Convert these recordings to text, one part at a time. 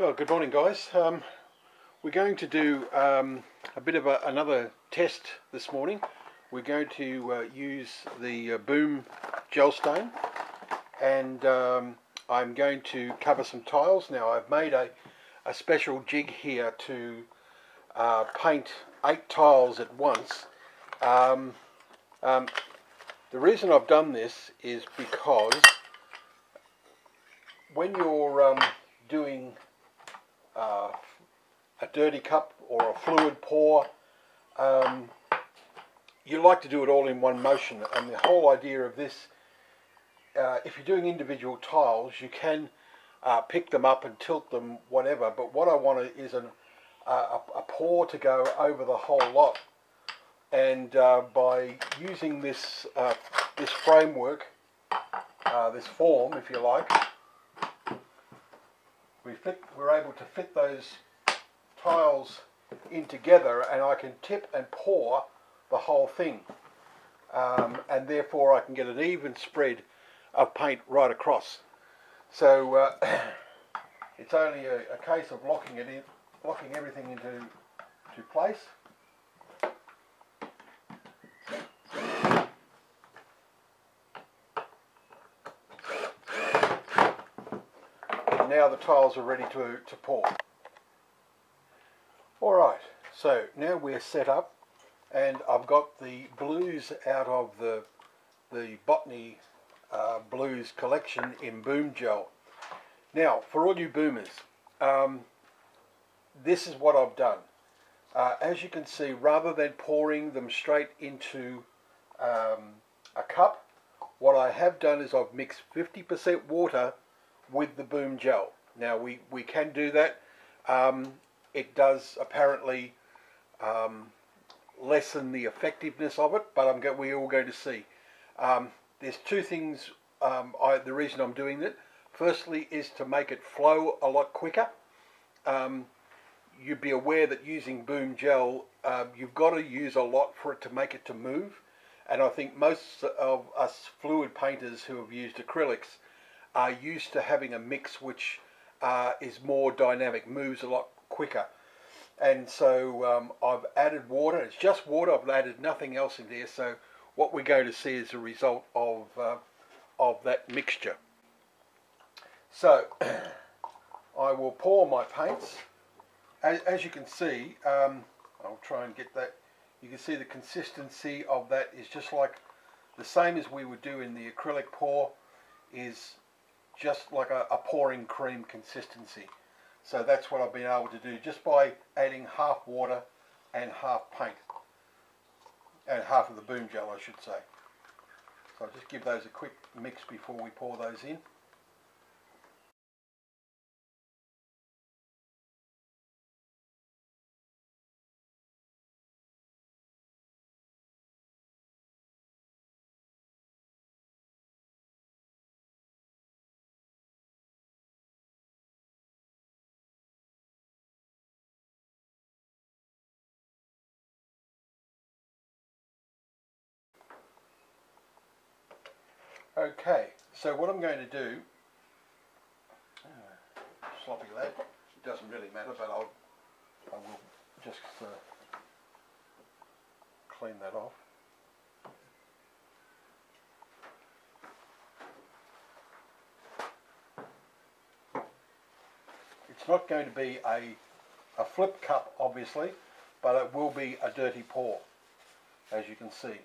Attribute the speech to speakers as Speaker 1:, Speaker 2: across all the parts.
Speaker 1: Well, good morning, guys. Um, we're going to do um, a bit of a, another test this morning. We're going to uh, use the uh, Boom gel stain, and um, I'm going to cover some tiles. Now, I've made a, a special jig here to uh, paint eight tiles at once. Um, um, the reason I've done this is because when you're um, doing uh, a dirty cup or a fluid pour, um, you like to do it all in one motion. And the whole idea of this, uh, if you're doing individual tiles, you can uh, pick them up and tilt them, whatever. But what I want is an, a, a pour to go over the whole lot. And uh, by using this uh, this framework, uh, this form, if you like, we fit, we're able to fit those tiles in together and I can tip and pour the whole thing. Um, and therefore I can get an even spread of paint right across. So uh, it's only a, a, case of locking it in locking everything into to place now the tiles are ready to, to pour. Alright, so now we're set up and I've got the blues out of the, the Botany uh, Blues collection in Boom Gel. Now, for all you boomers, um, this is what I've done. Uh, as you can see, rather than pouring them straight into um, a cup, what I have done is I've mixed 50% water with the boom gel. Now we, we can do that. Um, it does apparently um, lessen the effectiveness of it, but I'm go we're all going to see. Um, there's two things. Um, I, the reason I'm doing that, firstly, is to make it flow a lot quicker. Um, you'd be aware that using boom gel, um, you've got to use a lot for it to make it to move. And I think most of us fluid painters who have used acrylics are used to having a mix which uh, is more dynamic, moves a lot quicker. And so um, I've added water, it's just water, I've added nothing else in there. So what we're going to see is a result of, uh, of that mixture. So I will pour my paints. As, as you can see, um, I'll try and get that. You can see the consistency of that is just like the same as we would do in the acrylic pour is just like a, a pouring cream consistency. So that's what I've been able to do just by adding half water and half paint. And half of the boom gel I should say. So I'll just give those a quick mix before we pour those in. Okay, so what I'm going to do, uh, sloppy lad, it doesn't really matter, but I'll, I will just uh, clean that off. It's not going to be a, a flip cup, obviously, but it will be a dirty pour, as you can see.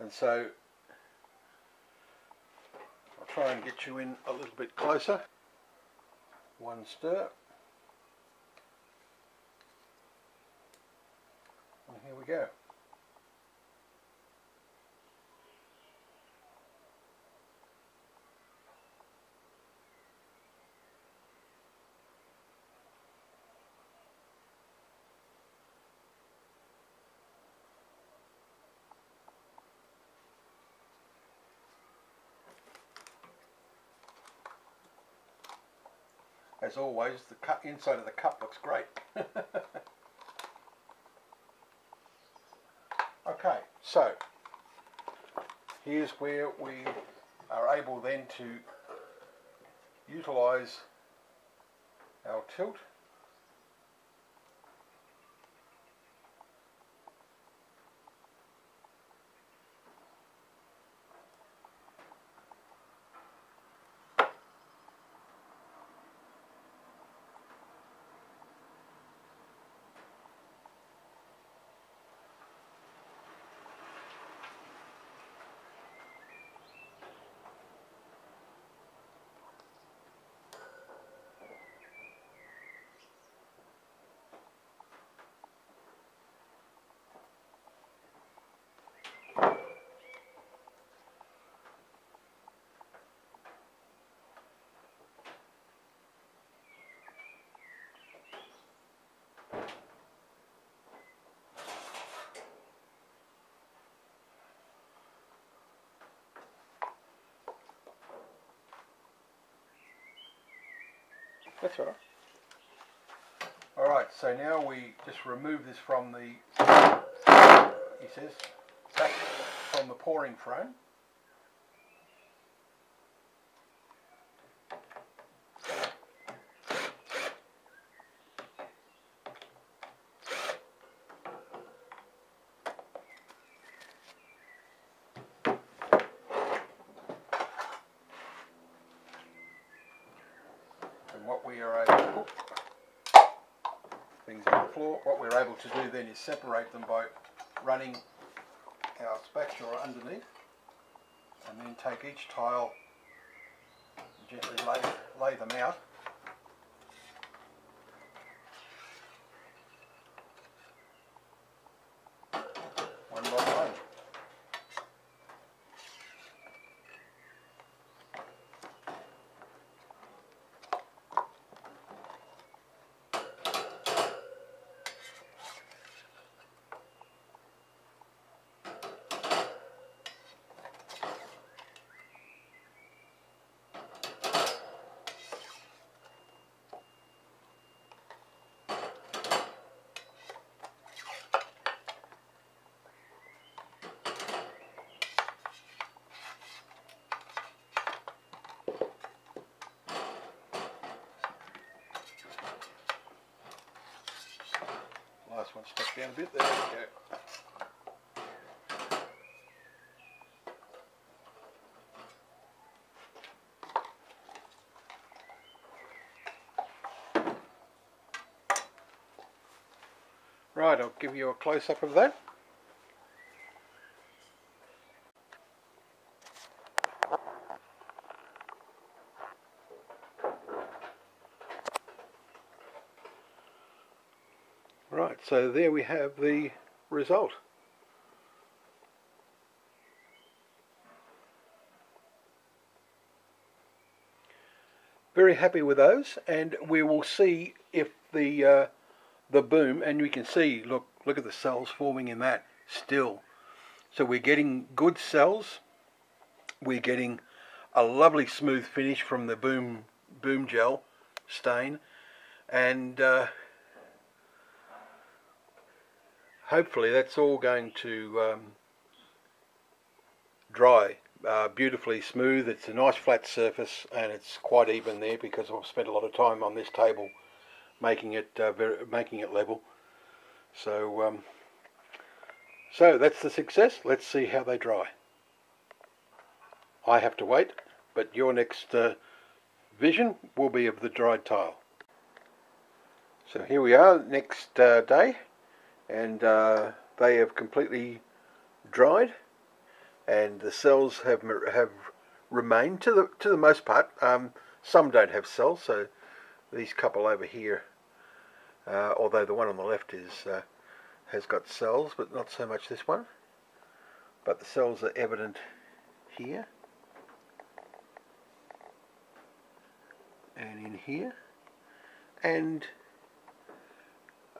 Speaker 1: And so try and get you in a little bit closer. One stir. And here we go. As always, the cut inside of the cup looks great. okay, so here's where we are able then to utilise our tilt. That's all right. All right, so now we just remove this from the, he says, from the pouring frame. What we are able things on the floor, what we're able to do then is separate them by running our spatula underneath and then take each tile and gently lay, lay them out. One by one. Last one stuck down a bit, there we go. Right, I'll give you a close-up of that. Right, so there we have the result. Very happy with those, and we will see if the uh, the boom, and you can see, look, look at the cells forming in that still. So we're getting good cells. We're getting a lovely smooth finish from the boom boom gel stain, and uh, hopefully that's all going to um, dry uh, beautifully smooth. It's a nice flat surface and it's quite even there because I've spent a lot of time on this table making it uh, making it level. So um, so that's the success. Let's see how they dry. I have to wait, but your next uh, vision will be of the dried tile. So here we are, next uh, day and uh, they have completely dried and the cells have have remained to the to the most part. Um, some don't have cells so these couple over here uh, although the one on the left is uh, has got cells but not so much this one. But the cells are evident here. And in here. And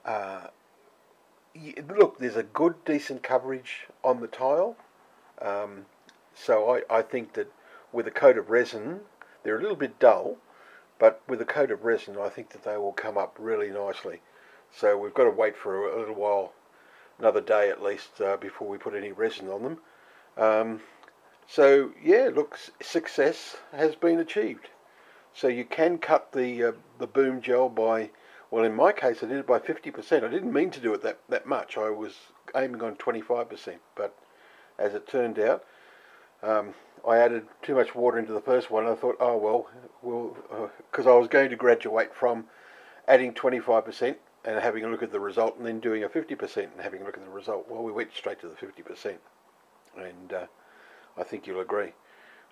Speaker 1: uh, look, there's a good, decent coverage on the tile. Um, so I, I think that with a coat of resin, they're a little bit dull, but with a coat of resin, I think that they will come up really nicely. So we've got to wait for a, little while, another day at least, uh, before we put any resin on them. Um, so yeah, look, success has been achieved. So you can cut the uh, the boom gel by, well, in my case, I did it by 50%. I didn't mean to do it that, that much. I was aiming on 25%, but as it turned out, um, I added too much water into the first one. I thought, oh well, well, because uh, I was going to graduate from adding 25% and having a look at the result, and then doing a 50% and having a look at the result. Well, we went straight to the 50%, and uh, I think you'll agree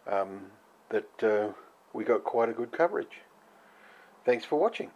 Speaker 1: um, that uh, we got quite a good coverage. Thanks for watching.